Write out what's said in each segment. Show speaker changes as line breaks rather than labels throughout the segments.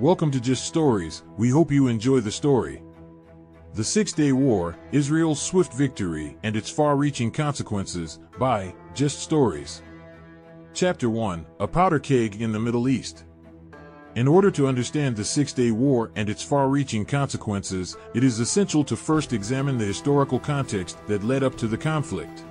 Welcome to Just Stories. We hope you enjoy the story. The Six Day War Israel's Swift Victory and Its Far Reaching Consequences by Just Stories. Chapter 1 A Powder Keg in the Middle East. In order to understand the Six Day War and its far reaching consequences, it is essential to first examine the historical context that led up to the conflict.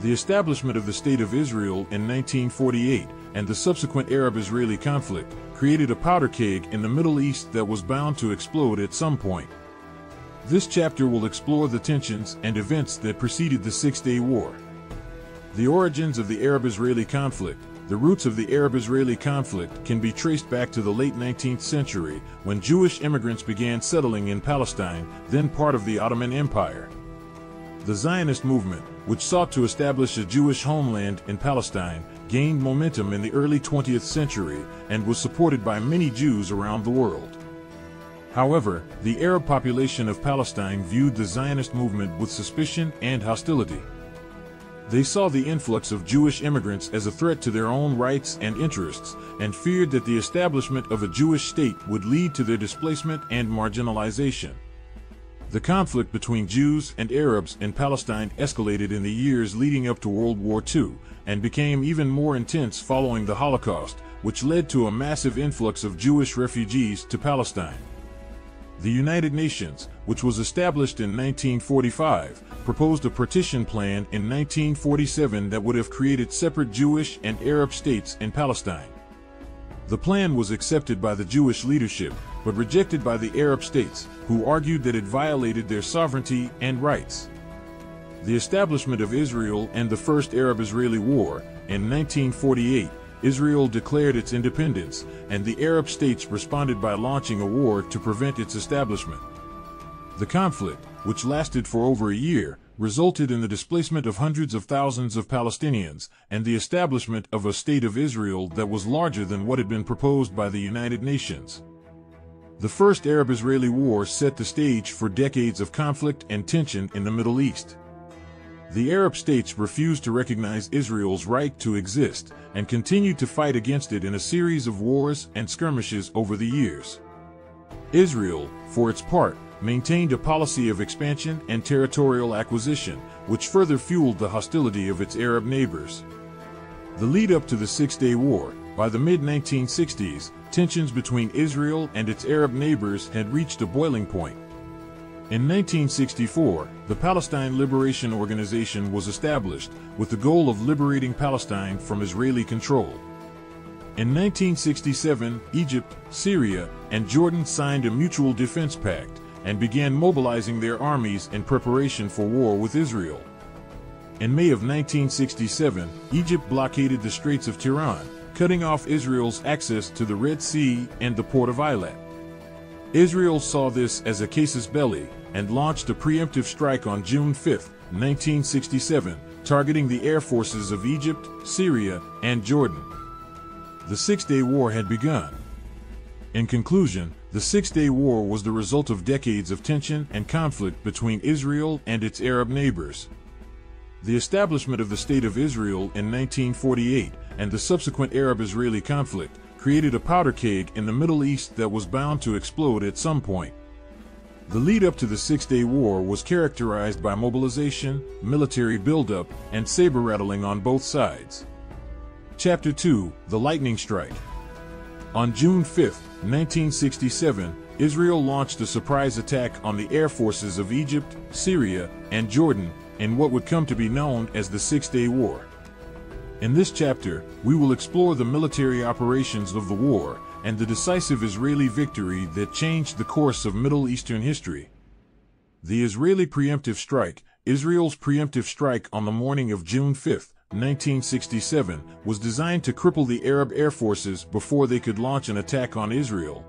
The establishment of the State of Israel in 1948 and the subsequent Arab Israeli conflict created a powder keg in the Middle East that was bound to explode at some point. This chapter will explore the tensions and events that preceded the Six Day War. The origins of the Arab Israeli conflict. The roots of the Arab Israeli conflict can be traced back to the late 19th century when Jewish immigrants began settling in Palestine, then part of the Ottoman Empire. The Zionist movement, which sought to establish a Jewish homeland in Palestine, gained momentum in the early 20th century and was supported by many Jews around the world. However, the Arab population of Palestine viewed the Zionist movement with suspicion and hostility. They saw the influx of Jewish immigrants as a threat to their own rights and interests, and feared that the establishment of a Jewish state would lead to their displacement and marginalization. The conflict between Jews and Arabs in Palestine escalated in the years leading up to World War II, and became even more intense following the Holocaust, which led to a massive influx of Jewish refugees to Palestine. The United Nations, which was established in 1945, proposed a partition plan in 1947 that would have created separate Jewish and Arab states in Palestine. The plan was accepted by the Jewish leadership, but rejected by the Arab states, who argued that it violated their sovereignty and rights. The establishment of Israel and the First Arab-Israeli War in 1948 Israel declared its independence, and the Arab states responded by launching a war to prevent its establishment. The conflict, which lasted for over a year, resulted in the displacement of hundreds of thousands of Palestinians and the establishment of a state of Israel that was larger than what had been proposed by the United Nations. The First Arab-Israeli War set the stage for decades of conflict and tension in the Middle East. The Arab states refused to recognize Israel's right to exist and continued to fight against it in a series of wars and skirmishes over the years. Israel, for its part, maintained a policy of expansion and territorial acquisition, which further fueled the hostility of its Arab neighbors. The lead up to the Six Day War, by the mid 1960s, tensions between Israel and its Arab neighbors had reached a boiling point. In 1964, the Palestine Liberation Organization was established with the goal of liberating Palestine from Israeli control. In 1967, Egypt, Syria, and Jordan signed a mutual defense pact and began mobilizing their armies in preparation for war with Israel. In May of 1967, Egypt blockaded the Straits of Tiran, cutting off Israel's access to the Red Sea and the port of Eilat. Israel saw this as a casus belli and launched a preemptive strike on June 5, 1967, targeting the air forces of Egypt, Syria, and Jordan. The Six Day War had begun. In conclusion, the Six Day War was the result of decades of tension and conflict between Israel and its Arab neighbors. The establishment of the State of Israel in 1948 and the subsequent Arab-Israeli conflict created a powder keg in the Middle East that was bound to explode at some point. The lead up to the Six Day War was characterized by mobilization, military buildup, and saber rattling on both sides. Chapter 2 The Lightning Strike. On June 5, 1967, Israel launched a surprise attack on the air forces of Egypt, Syria, and Jordan in what would come to be known as the Six Day War. In this chapter, we will explore the military operations of the war and the decisive Israeli victory that changed the course of Middle Eastern history. The Israeli preemptive strike, Israel's preemptive strike on the morning of June 5, 1967, was designed to cripple the Arab air forces before they could launch an attack on Israel.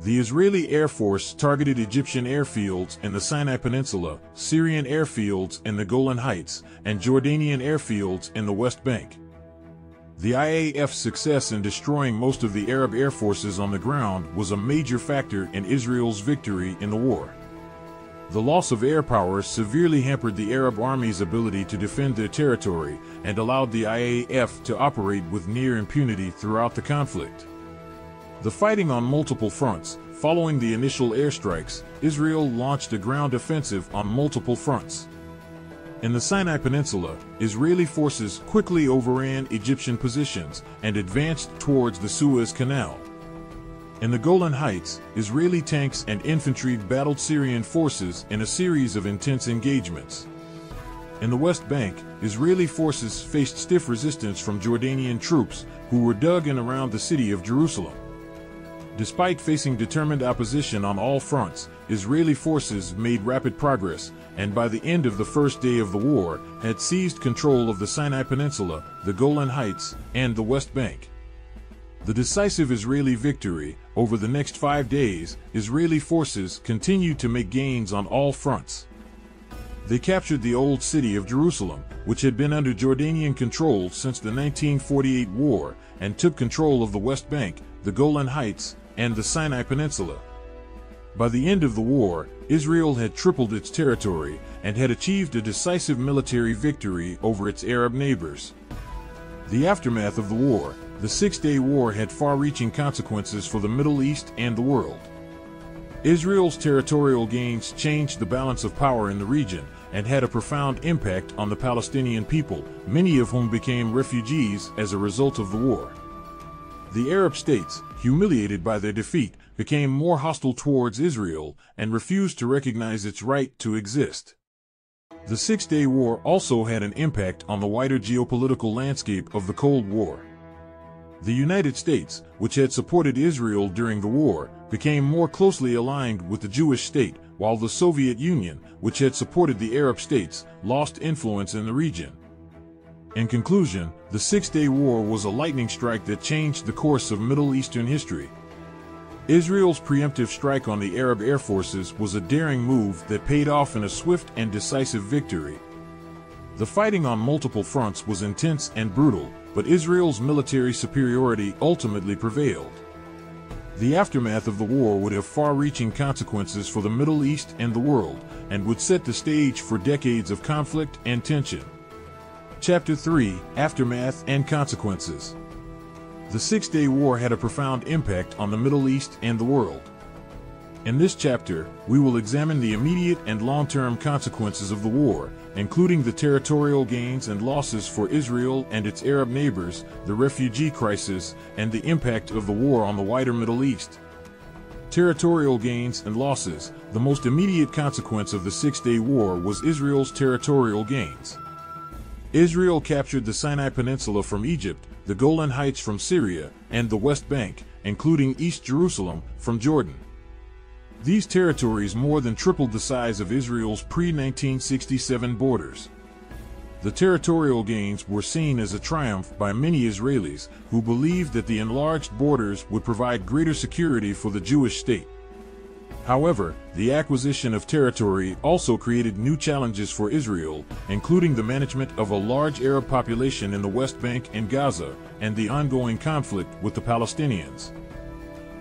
The Israeli Air Force targeted Egyptian airfields in the Sinai Peninsula, Syrian airfields in the Golan Heights, and Jordanian airfields in the West Bank. The IAF's success in destroying most of the Arab air forces on the ground was a major factor in Israel's victory in the war. The loss of air power severely hampered the Arab army's ability to defend their territory and allowed the IAF to operate with near impunity throughout the conflict. The fighting on multiple fronts. Following the initial airstrikes, Israel launched a ground offensive on multiple fronts. In the Sinai Peninsula, Israeli forces quickly overran Egyptian positions and advanced towards the Suez Canal. In the Golan Heights, Israeli tanks and infantry battled Syrian forces in a series of intense engagements. In the West Bank, Israeli forces faced stiff resistance from Jordanian troops who were dug in around the city of Jerusalem. Despite facing determined opposition on all fronts, Israeli forces made rapid progress, and by the end of the first day of the war, had seized control of the Sinai Peninsula, the Golan Heights, and the West Bank. The decisive Israeli victory, over the next five days, Israeli forces continued to make gains on all fronts. They captured the old city of Jerusalem, which had been under Jordanian control since the 1948 war, and took control of the West Bank, the Golan Heights, and the Sinai Peninsula. By the end of the war, Israel had tripled its territory and had achieved a decisive military victory over its Arab neighbors. The aftermath of the war, the Six Day War, had far reaching consequences for the Middle East and the world. Israel's territorial gains changed the balance of power in the region and had a profound impact on the Palestinian people, many of whom became refugees as a result of the war. The Arab states, humiliated by their defeat, became more hostile towards Israel and refused to recognize its right to exist. The Six Day War also had an impact on the wider geopolitical landscape of the Cold War. The United States, which had supported Israel during the war, became more closely aligned with the Jewish state, while the Soviet Union, which had supported the Arab states, lost influence in the region. In conclusion, the Six Day War was a lightning strike that changed the course of Middle Eastern history. Israel's preemptive strike on the Arab air forces was a daring move that paid off in a swift and decisive victory. The fighting on multiple fronts was intense and brutal, but Israel's military superiority ultimately prevailed. The aftermath of the war would have far-reaching consequences for the Middle East and the world, and would set the stage for decades of conflict and tension. Chapter 3 Aftermath and Consequences The Six Day War had a profound impact on the Middle East and the world. In this chapter, we will examine the immediate and long-term consequences of the war, including the territorial gains and losses for Israel and its Arab neighbors, the refugee crisis, and the impact of the war on the wider Middle East. Territorial gains and losses The most immediate consequence of the Six Day War was Israel's territorial gains. Israel captured the Sinai Peninsula from Egypt, the Golan Heights from Syria, and the West Bank, including East Jerusalem, from Jordan. These territories more than tripled the size of Israel's pre-1967 borders. The territorial gains were seen as a triumph by many Israelis who believed that the enlarged borders would provide greater security for the Jewish state. However, the acquisition of territory also created new challenges for Israel, including the management of a large Arab population in the West Bank and Gaza, and the ongoing conflict with the Palestinians.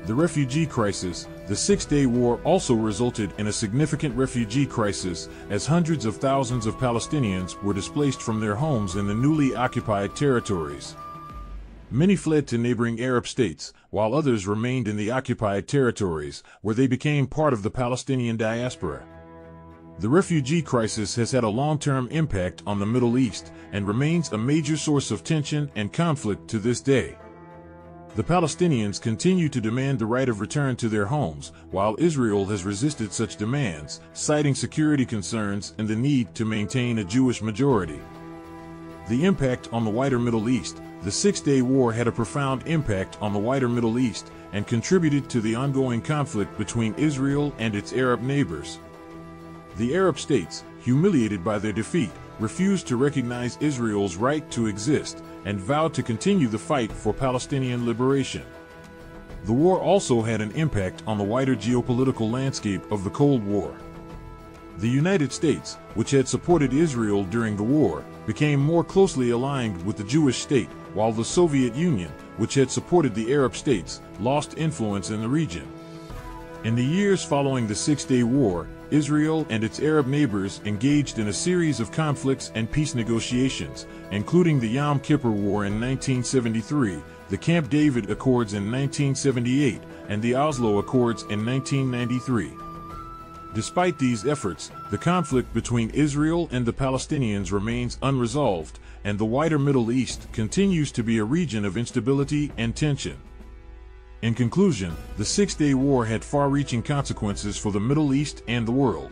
The refugee crisis, the Six Day War also resulted in a significant refugee crisis as hundreds of thousands of Palestinians were displaced from their homes in the newly occupied territories. Many fled to neighboring Arab states, while others remained in the occupied territories, where they became part of the Palestinian diaspora. The refugee crisis has had a long-term impact on the Middle East and remains a major source of tension and conflict to this day. The Palestinians continue to demand the right of return to their homes, while Israel has resisted such demands, citing security concerns and the need to maintain a Jewish majority. The impact on the wider Middle East the Six Day War had a profound impact on the wider Middle East and contributed to the ongoing conflict between Israel and its Arab neighbors. The Arab states, humiliated by their defeat, refused to recognize Israel's right to exist and vowed to continue the fight for Palestinian liberation. The war also had an impact on the wider geopolitical landscape of the Cold War. The United States, which had supported Israel during the war, became more closely aligned with the Jewish state while the Soviet Union, which had supported the Arab states, lost influence in the region. In the years following the Six Day War, Israel and its Arab neighbors engaged in a series of conflicts and peace negotiations, including the Yom Kippur War in 1973, the Camp David Accords in 1978, and the Oslo Accords in 1993. Despite these efforts, the conflict between Israel and the Palestinians remains unresolved, and the wider Middle East continues to be a region of instability and tension. In conclusion, the Six-Day War had far-reaching consequences for the Middle East and the world.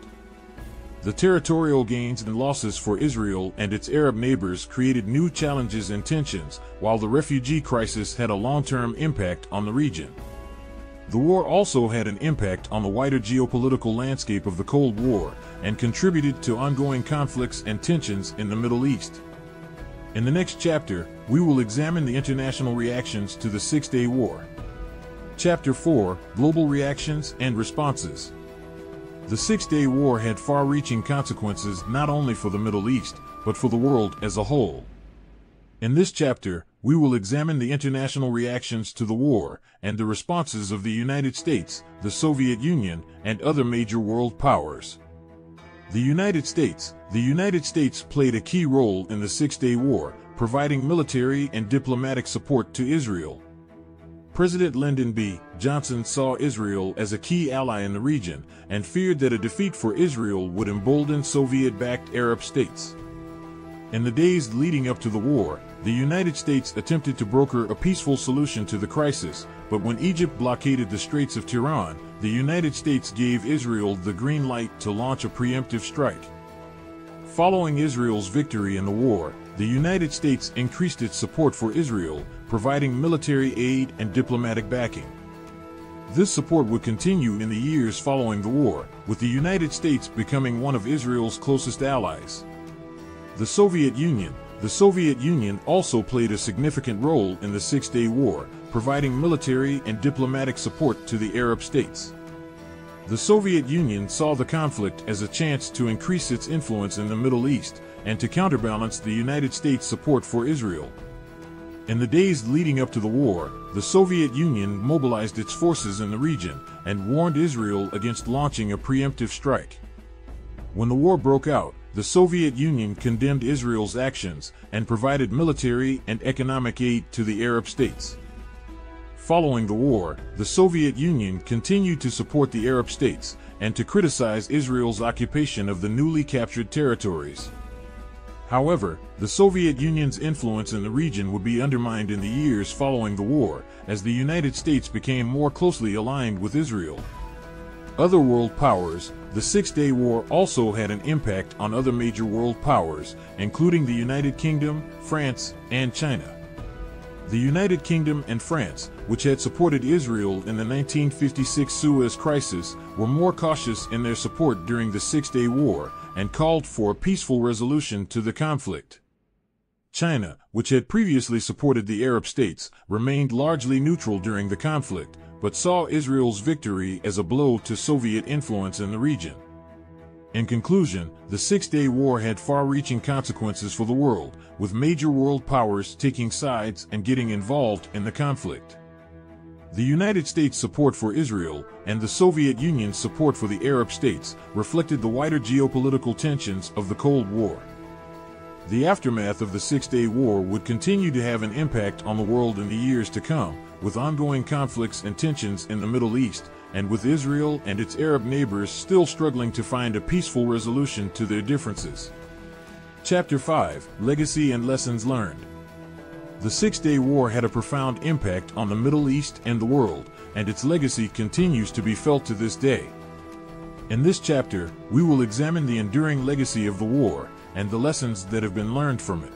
The territorial gains and losses for Israel and its Arab neighbors created new challenges and tensions, while the refugee crisis had a long-term impact on the region. The war also had an impact on the wider geopolitical landscape of the Cold War and contributed to ongoing conflicts and tensions in the Middle East. In the next chapter, we will examine the international reactions to the Six-Day War. Chapter 4 Global Reactions and Responses The Six-Day War had far-reaching consequences not only for the Middle East, but for the world as a whole. In this chapter, we will examine the international reactions to the war and the responses of the United States, the Soviet Union, and other major world powers. The United States The United States played a key role in the Six-Day War, providing military and diplomatic support to Israel, President Lyndon B. Johnson saw Israel as a key ally in the region and feared that a defeat for Israel would embolden Soviet-backed Arab states. In the days leading up to the war, the United States attempted to broker a peaceful solution to the crisis, but when Egypt blockaded the Straits of Tiran, the United States gave Israel the green light to launch a preemptive strike. Following Israel's victory in the war, the United States increased its support for Israel, providing military aid and diplomatic backing. This support would continue in the years following the war, with the United States becoming one of Israel's closest allies. The Soviet Union The Soviet Union also played a significant role in the Six-Day War, providing military and diplomatic support to the Arab states. The Soviet Union saw the conflict as a chance to increase its influence in the Middle East and to counterbalance the United States' support for Israel. In the days leading up to the war, the Soviet Union mobilized its forces in the region and warned Israel against launching a preemptive strike. When the war broke out, the Soviet Union condemned Israel's actions and provided military and economic aid to the Arab states. Following the war, the Soviet Union continued to support the Arab states and to criticize Israel's occupation of the newly captured territories. However, the Soviet Union's influence in the region would be undermined in the years following the war, as the United States became more closely aligned with Israel. Other world powers, the Six-Day War also had an impact on other major world powers, including the United Kingdom, France, and China. The United Kingdom and France, which had supported Israel in the 1956 Suez Crisis, were more cautious in their support during the Six-Day War, and called for a peaceful resolution to the conflict. China, which had previously supported the Arab states, remained largely neutral during the conflict, but saw Israel's victory as a blow to Soviet influence in the region. In conclusion, the Six-Day War had far-reaching consequences for the world, with major world powers taking sides and getting involved in the conflict. The United States' support for Israel and the Soviet Union's support for the Arab states reflected the wider geopolitical tensions of the Cold War. The aftermath of the Six-Day War would continue to have an impact on the world in the years to come, with ongoing conflicts and tensions in the Middle East, and with Israel and its Arab neighbors still struggling to find a peaceful resolution to their differences. Chapter 5 Legacy and Lessons Learned the Six-Day War had a profound impact on the Middle East and the world, and its legacy continues to be felt to this day. In this chapter, we will examine the enduring legacy of the war and the lessons that have been learned from it.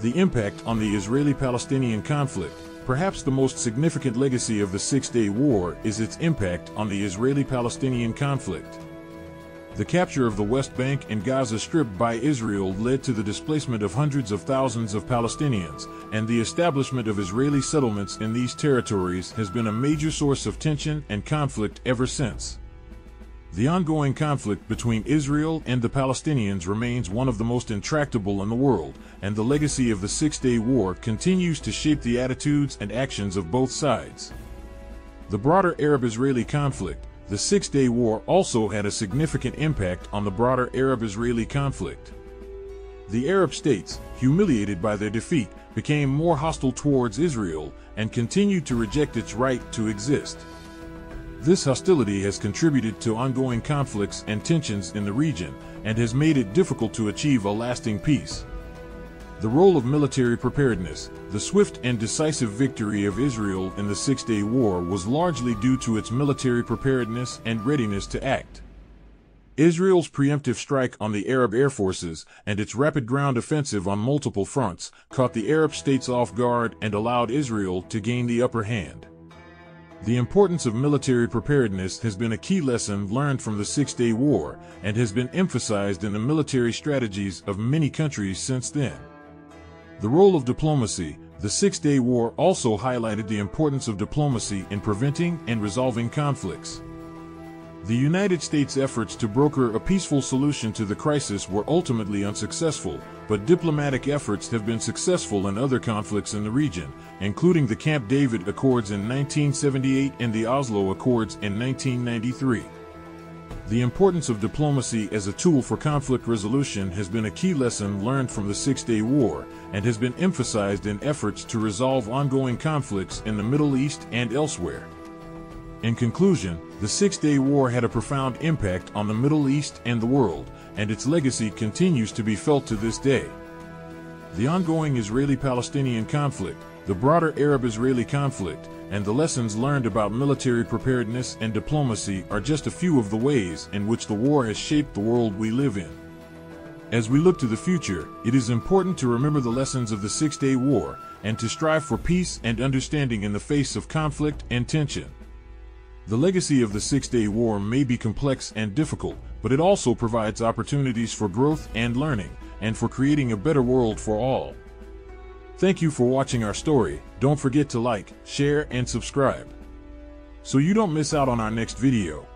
The impact on the Israeli-Palestinian conflict, perhaps the most significant legacy of the Six-Day War is its impact on the Israeli-Palestinian conflict. The capture of the West Bank and Gaza Strip by Israel led to the displacement of hundreds of thousands of Palestinians, and the establishment of Israeli settlements in these territories has been a major source of tension and conflict ever since. The ongoing conflict between Israel and the Palestinians remains one of the most intractable in the world, and the legacy of the Six-Day War continues to shape the attitudes and actions of both sides. The broader Arab-Israeli conflict, the Six Day War also had a significant impact on the broader Arab Israeli conflict. The Arab states, humiliated by their defeat, became more hostile towards Israel and continued to reject its right to exist. This hostility has contributed to ongoing conflicts and tensions in the region and has made it difficult to achieve a lasting peace. The role of military preparedness, the swift and decisive victory of Israel in the Six Day War was largely due to its military preparedness and readiness to act. Israel's preemptive strike on the Arab air forces and its rapid ground offensive on multiple fronts caught the Arab states off guard and allowed Israel to gain the upper hand. The importance of military preparedness has been a key lesson learned from the Six Day War and has been emphasized in the military strategies of many countries since then. The role of diplomacy, the Six Day War also highlighted the importance of diplomacy in preventing and resolving conflicts. The United States' efforts to broker a peaceful solution to the crisis were ultimately unsuccessful, but diplomatic efforts have been successful in other conflicts in the region, including the Camp David Accords in 1978 and the Oslo Accords in 1993. The importance of diplomacy as a tool for conflict resolution has been a key lesson learned from the Six Day War and has been emphasized in efforts to resolve ongoing conflicts in the Middle East and elsewhere. In conclusion, the Six Day War had a profound impact on the Middle East and the world, and its legacy continues to be felt to this day. The ongoing Israeli Palestinian conflict, the broader Arab Israeli conflict, and the lessons learned about military preparedness and diplomacy are just a few of the ways in which the war has shaped the world we live in. As we look to the future, it is important to remember the lessons of the Six Day War and to strive for peace and understanding in the face of conflict and tension. The legacy of the Six Day War may be complex and difficult, but it also provides opportunities for growth and learning, and for creating a better world for all. Thank you for watching our story. Don't forget to like, share, and subscribe so you don't miss out on our next video.